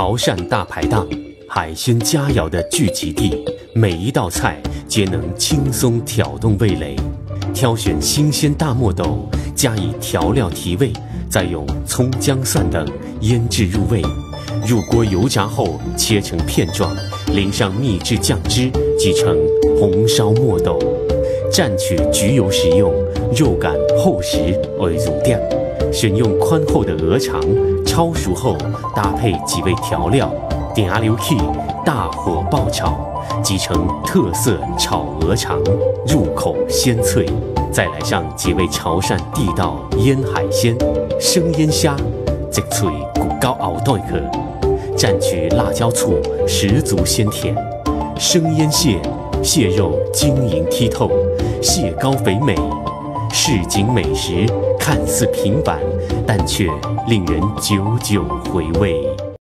潮汕大排档，海鲜佳肴的聚集地，每一道菜皆能轻松挑动味蕾。挑选新鲜大墨斗，加以调料提味，再用葱姜蒜等腌制入味。入锅油炸后，切成片状，淋上秘制酱汁，即成红烧墨斗。蘸取焗油食用，肉感厚实而入店。选用宽厚的鹅肠，焯熟后搭配几味调料，点下流气，大火爆炒，即成特色炒鹅肠，入口鲜脆。再来上几味潮汕地道腌海鲜，生腌虾，即脆骨高熬带壳，蘸取辣椒醋，十足鲜甜。生腌蟹，蟹肉晶莹剔透，蟹膏肥美。市井美食看似平凡，但却令人久久回味。